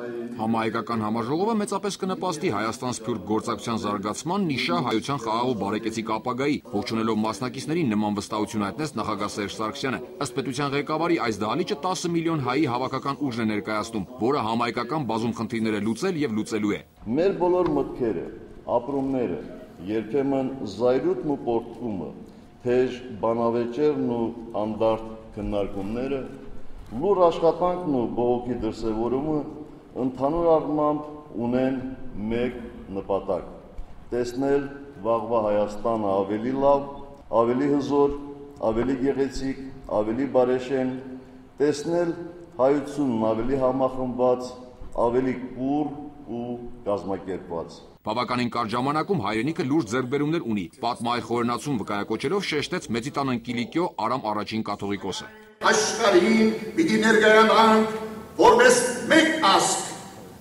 Համահայկական համաժողովը մեծապես կնպաստի Հայաստան-Սփյուռք գործակցության զարգացման, նիշա հայության խաղաղ ու բարեկեցիկ ապագայի, ողջունելով մասնակիցներին նման վստահություն հայտնեց նախագահ Սերժ Սարգսյանը։ Ըստ պետության ղեկավարի այս դահլիճը 10 միլիոն հայի հավաքական ուժն է ներկայացնում, որը համահայկական բազում խնդիրները լուծել եւ լուծելու է։ Մեր բոլոր մտքերը, ապրումները, երբեմն զայրույթն ու պորտումը, թեժ բանավեճերն ու անդարտ քննարկումները լուր աշխատանքն ու բողոքի դրսևորումը ընդհանուր առմամբ ունեն մեկ նպատակ՝ տեսնել վաղվա Հայաստանը ավելի լավ, ավելի հզոր, ավելի գեղեցիկ, ավելի բարեշեն, տեսնել հայությունն ավելի համախմբված, ավելի կուր ու կազմակերպված։ Բավականին կարճ ժամանակում հայրենիքը լուրջ ձեռքբերումներ ունի։ Պատմահայ խորհրդացում վկայակոչելով շեշտեց Մեծիտան Կիլիկիո Արամ առաջին կաթողիկոսը աշխարհին պիտի ներկայանանք որպես մեկ ազգ,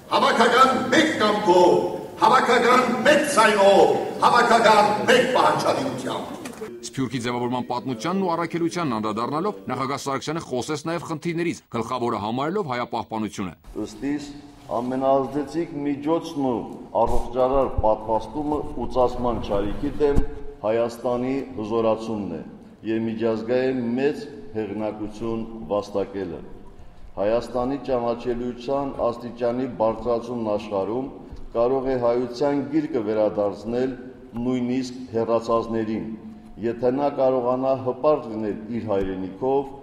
հավաքական մեկ կամքով, հավաքական մեկ ցայնով, հավաքական մեկ պահանջատիրությամբ։ Սփյուռքի ձևավորման պատմությանն ու առաքելությանն անդրադառնալով նախագահ Սարգսյանը խոսեց նաև խնդիրներից, գլխավորը համարելով հայապահպանությունը։ Ըստիս ամենազդեցիկ միջոցն ու առողջարար պատվաստումը ուծասման ճարիքի դեմ Հայաստանի հզորացումն է եւ միջազգային մեծ հեղինակություն վաստակելը։ Հայաստանի ճանաչելիության աստիճանի բարձրացումն աշխարհում կարող է հայության գիրկը վերադարձնել նույնիսկ հերացածներին, եթե նա կարողանա հպարտ լինել իր հայրենիքով,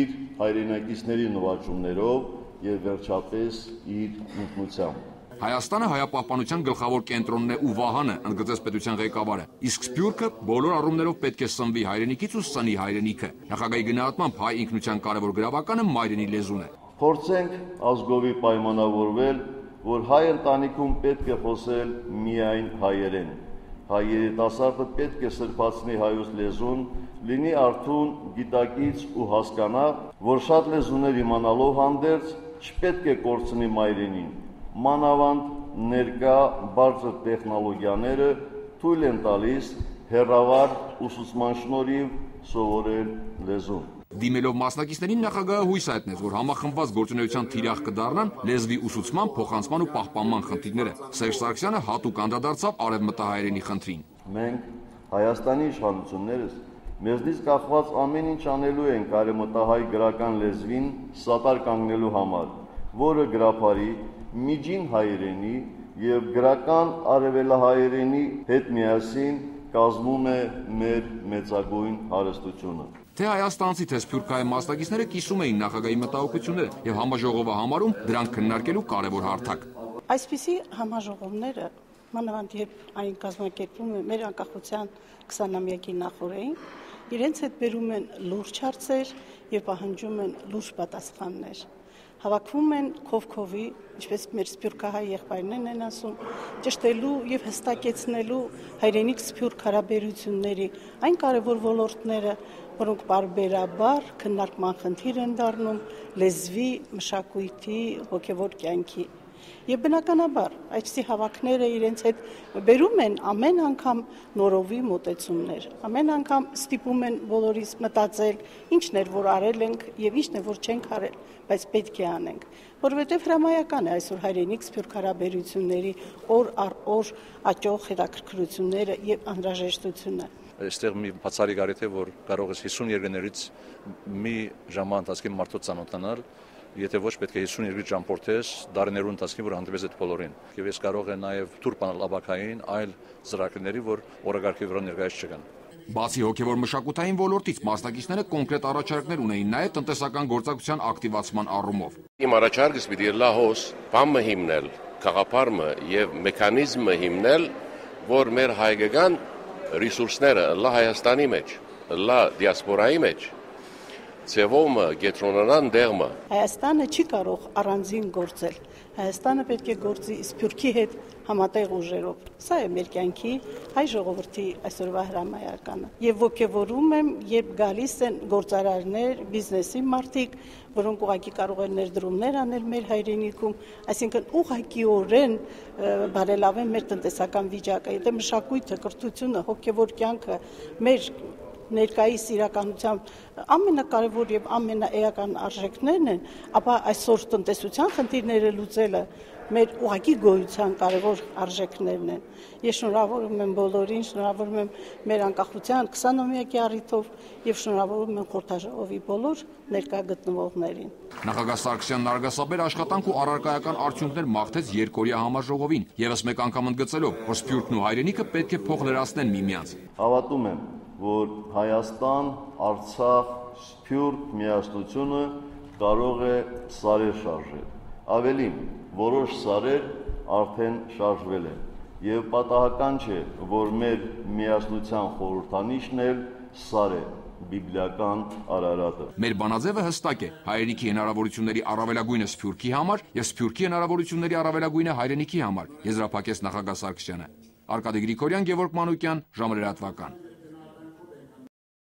իր հայրենակիցների նվաճումներով եւ վերջապես իր ինքնությամբ։ Հայաստանը հայապահպանության գլխավոր կենտրոնն է ու վահանը, ընդգծեց պետության ղեկավարը։ Իսկ Սփյուռքը բոլոր առումներով պետք է սնվի հայրենիքից ու սնի հայրենիքը։ Նախագահի գնահատմամբ հայ ինքնության կարևոր գրավականը մայրենի լեզուն է։ Փորձենք ազգովի պայմանավորվել, որ հայ ընտանիքում պետք է խոսել միայն հայերեն։ Հայ երիտասարդը պետք է սրբացնի հայոց լեզուն, լինի արթուն, գիտակից ու հասկանա, որ շատ լեզուներ իմանալով հանդերձ չպետք է կորցնի մայրենին մանավանդ ներկա բարձր տեխնոլոգիաները թույլ են տալիս հերավար ուսուցման շնորհիվ սովորել լեզուն։ Դիմելով մասնակիցներին նախագահը հույս հայտնեց, որ համախմբված գործունեության թիրախ կդառնան լեզվի ուսուցման, փոխանցման ու պահպանման խնդիրները։ Սերժ Սարգսյանը հատուկ անդրադարձավ արևմտահայերենի խնդրին։ Մենք Հայաստանի իշխանություններս մեզնից կախված ամեն ինչ անելու ենք արևմտահայ գրական լեզվին սատար կանգնելու համար, որը գրափարի միջին հայերենի եւ գրական արևելահայերենի հետ միասին կազմում է մեր մեծագույն հարստությունը։ Թե հայաստանցի թե սփյուռքահայ մասնակիցները կիսում էին նախագահի մտահոգությունները եւ համաժողովը համարում դրանք քննարկելու կարևոր հարթակ։ Այսպիսի համաժողովները մանավանդ երբ այն կազմակերպվում է մեր անկախության 20-ամյակի նախորդին, իրենց հետ բերում են լուրջ հարցեր եւ պահանջում են լուրջ պատասխաններ հավաքվում են քովքովի, ինչպես մեր սփյուռքահայ եղբայրներն են ասում, ճշտելու եւ հստակեցնելու հայրենիք սփյուռք հարաբերությունների այն կարևոր ոլորտները, որոնք բարբերաբար քննարկման խնդիր են դառնում լեզվի, մշակույթի, հոգեվոր կյանքի Եվ բնականաբար այսպիսի հավաքները իրենց հետ բերում են ամեն անգամ նորովի մոտեցումներ։ Ամեն անգամ ստիպում են բոլորիս մտածել ինչն էր որ արել ենք եւ ինչն է որ չենք արել, բայց պետք է անենք, որովհետեւ հրամայական է այսօր հայրենիք սփյուռք հարաբերությունների օր առ օր աճող հետաքրքրությունները եւ անհրաժեշտությունը այստեղ մի բացառիկ արիթ է, որ կարող ես 50 երկրներից մի ժամանակ ընթացքում մարդու ծանոթանալ եթե ոչ պետք է 52 ժամ փորձես դարներու ընթացքում որ հանդիպես այդ բոլորին։ Եվ ես կարող եմ նաև թուր բանալ աբակային այլ ծրագրերի, որ օրագարկի վրա ներկայացած չկան։ Բացի հոգևոր մշակութային ոլորտից մասնակիցները կոնկրետ առաջարկներ ունեին նաև տնտեսական գործակցության ակտիվացման առումով։ Իմ առաջարկս պիտի լահոս բամը հիմնել, խաղապարմը եւ մեխանիզմը հիմնել, որ մեր հայկական ռեսուրսները լա Հայաստանի մեջ, լա դիասպորայի մեջ ձևոմը, գետրոնանան դեղմը։ Հայաստանը չի կարող առանձին գործել։ Հայաստանը պետք է գործի Սփյուռքի հետ համատեղ ուժերով։ Սա է մեր կյանքի հայ ժողովրդի այսօրվա հրամայականը։ Եվ ողջևորում եմ, երբ գալիս են գործարարներ, բիզնեսի մարդիկ, որոնք ուղղակի կարող են ներդրումներ անել մեր հայրենիքում, այսինքն ուղղակիորեն բարելավեն մեր տնտեսական վիճակը։ Եթե մշակույթը, կրթությունը, հոգևոր կյանքը մեր ներկայիս իրականության ամենակարևոր եւ ամենաէական արժեքներն են, ապա այսօր տնտեսության խնդիրները լուծելը մեր ուղակի գոյության կարևոր արժեքներն են։ Ես շնորհավորում եմ բոլորին, շնորհավորում եմ մեր անկախության 20-ամյակի առիթով եւ շնորհավորում եմ խորհրդաժողովի բոլոր ներկա գտնվողներին։ Նախագահ Սարգսյանն արգասաբեր աշխատանք ու առարկայական արդյունքներ մաղթեց երկորյա համաժողովին, եւս մեկ անգամ ընդգծելով, որ Սփյուռքն ու Հայրենիքը պետք է փող լրացնեն միմյանց։ Հավատում եմ, որ Հայաստան, Արցախ, Սփյուռք միասնությունը կարող է սարեր շարժել։ Ավելին, որոշ սարեր արդեն շարժվել են եւ պատահական չէ, որ մեր միասնության խորհրդանիշն էլ սար է բիբլիական Արարատը։ Մեր բանաձևը հստակ է. հայրենիքի հնարավորությունների առավելագույնը Սփյուռքի համար եւ Սփյուռքի հնարավորությունների առավելագույնը հայրենիքի համար։ Եզրափակեց նախագահ Սարգսյանը։ Արկադի Գրիգորյան, Գևորգ Մանուկյան, ժամերատվական։